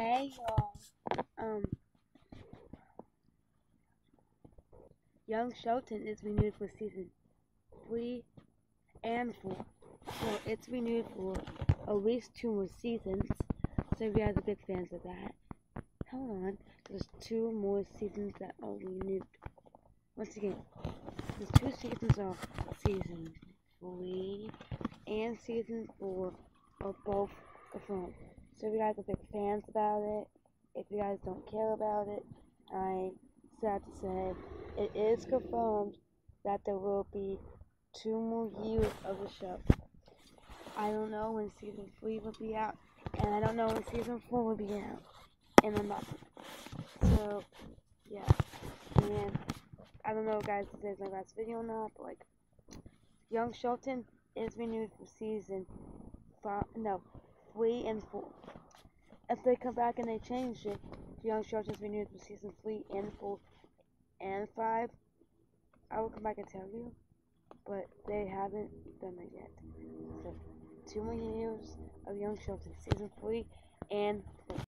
Hey y'all. Um Young Sheldon is renewed for season three and four. So it's renewed for at least two more seasons. So if you guys are big fans of that. Hold on. There's two more seasons that are renewed. Once again, there's two seasons of season three and season four are both confirmed. So if you guys are big fans about it, if you guys don't care about it, I sad to say it is confirmed that there will be two more years of the show. I don't know when season three will be out, and I don't know when season four will be out, and I'm not. So, yeah, and I don't know, guys, if my last video or not, but like, Young Sheldon is renewed for season five, no, three and four. If they come back and they change it, Young Sheldon is renewed for season three and four and five. I will come back and tell you, but they haven't done it yet. So, two more years of Young Sheldon, season three and four.